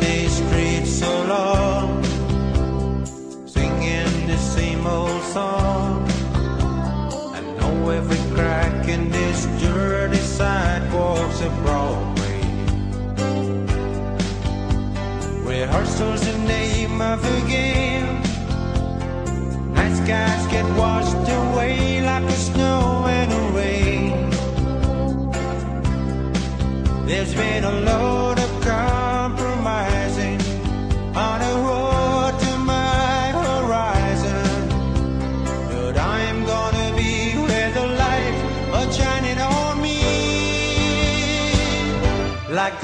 these streets so long, singing the same old song. I know every crack in dirty of Broadway. The name of a game. Night skies get washed away like snow and rain. There's been a lot.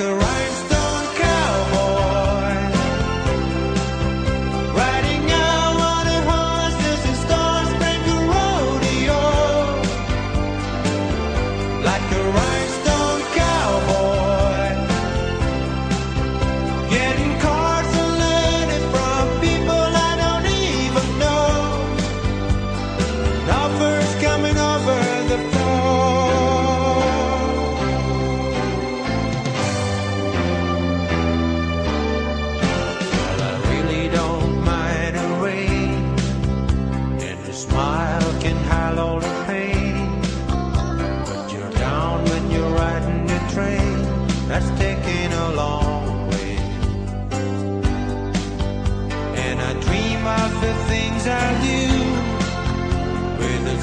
the right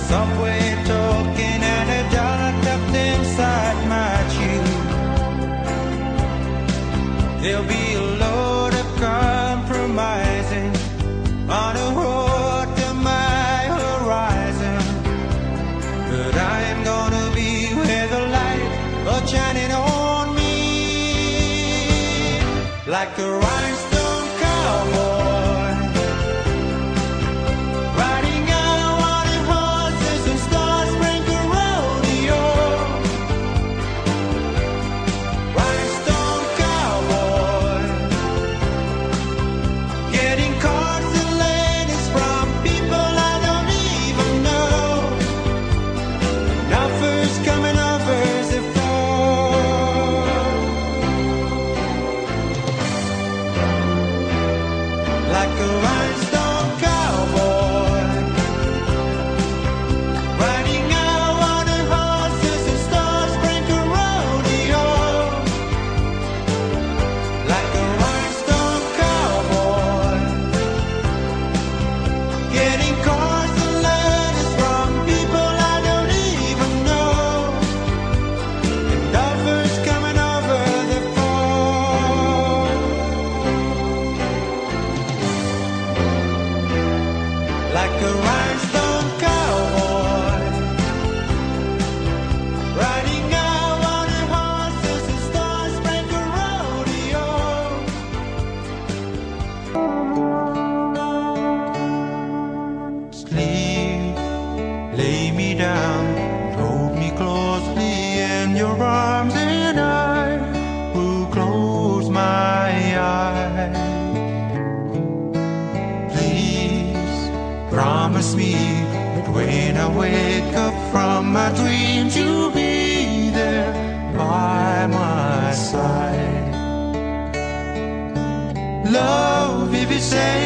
subway to say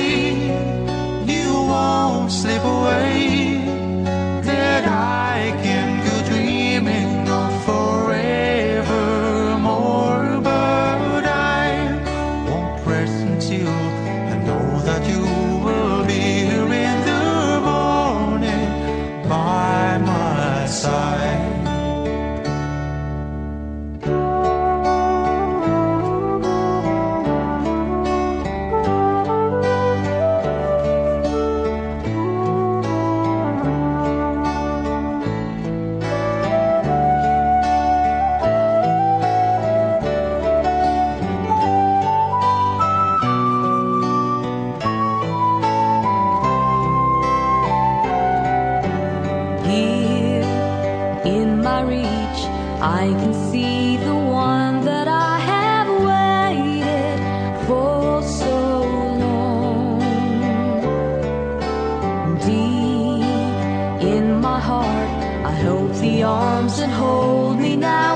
arms and hold me now.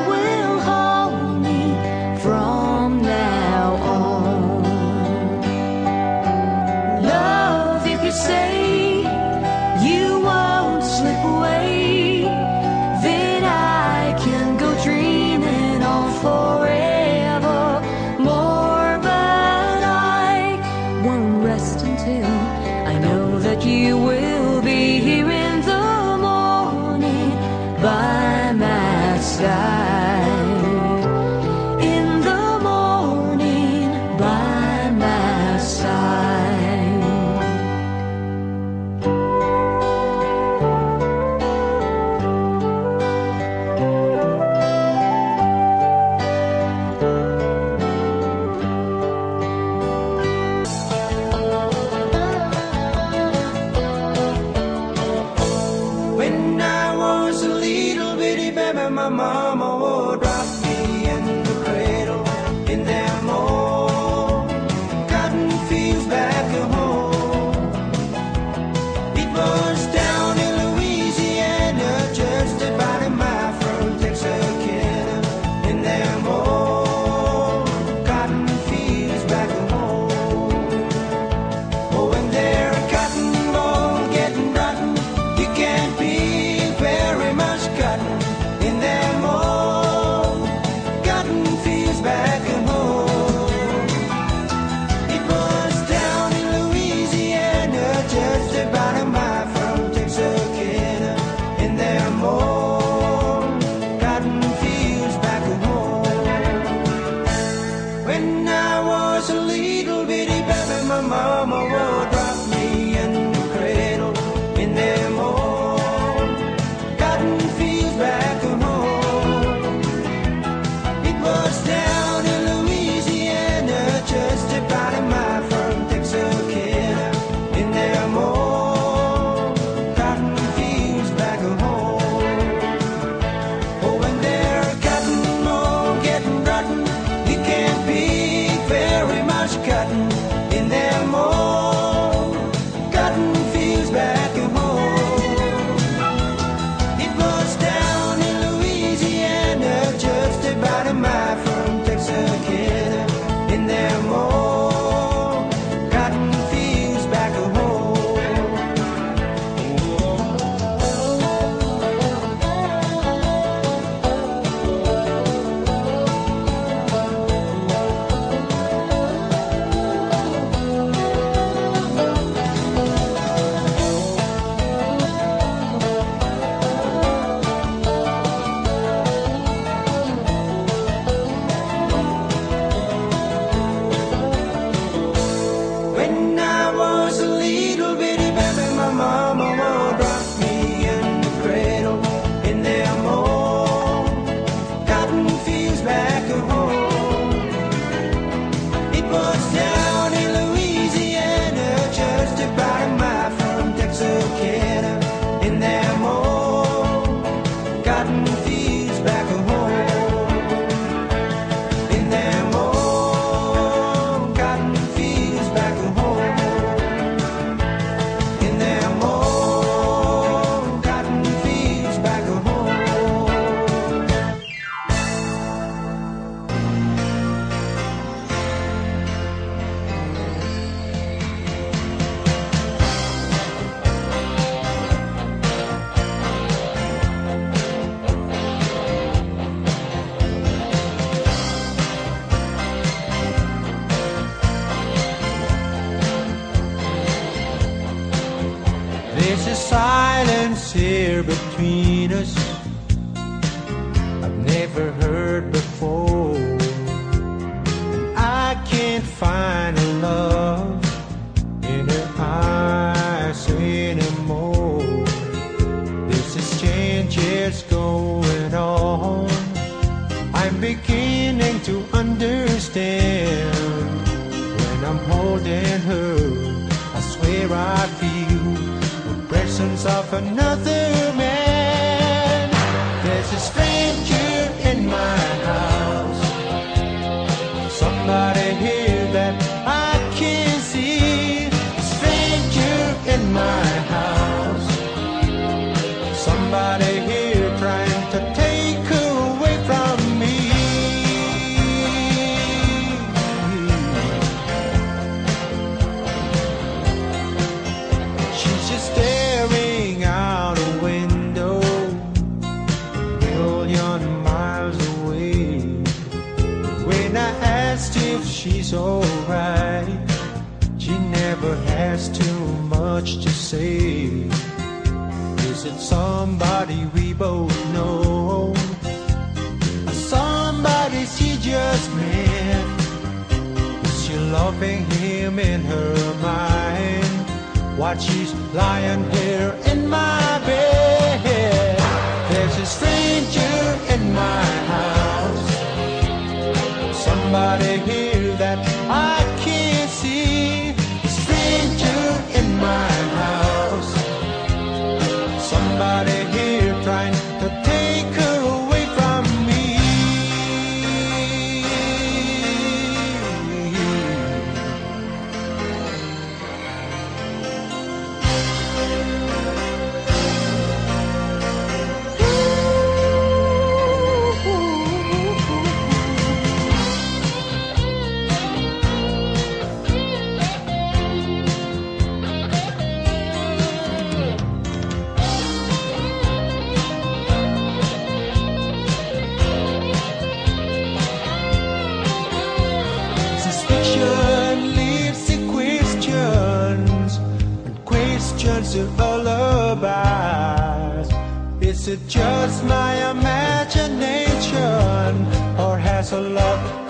my mama would rock never heard before. I can't find a love in her eyes anymore. This exchange is going on. I'm beginning to understand when I'm holding her. I swear I feel the presence of another. Somebody here. somebody we both know, somebody she just met. She loving him in her mind, while she's lying here in my bed. There's a stranger in my house, somebody here. to? Is it just my imagination, or has a love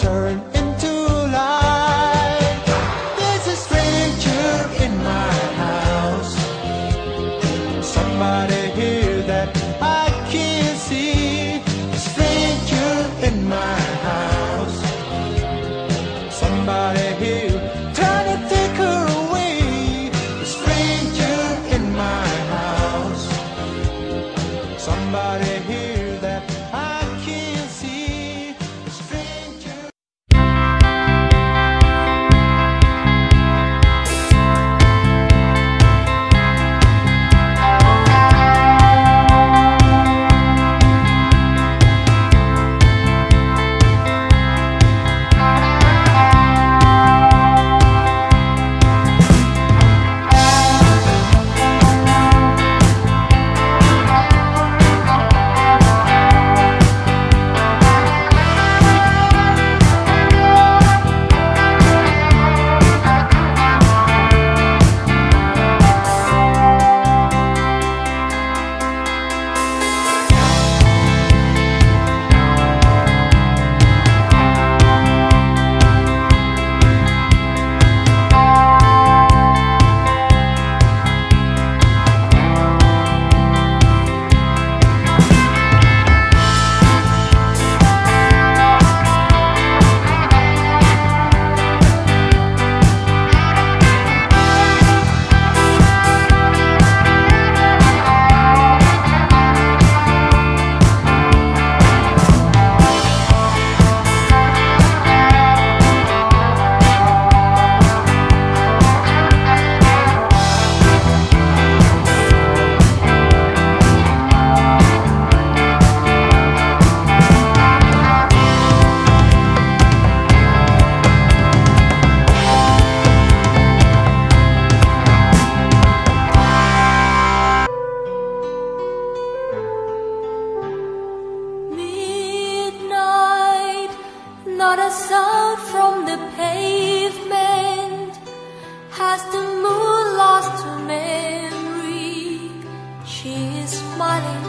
Smiling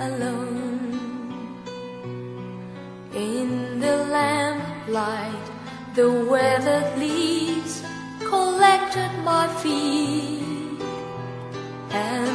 alone in the lamplight. The weathered leaves collected my feet and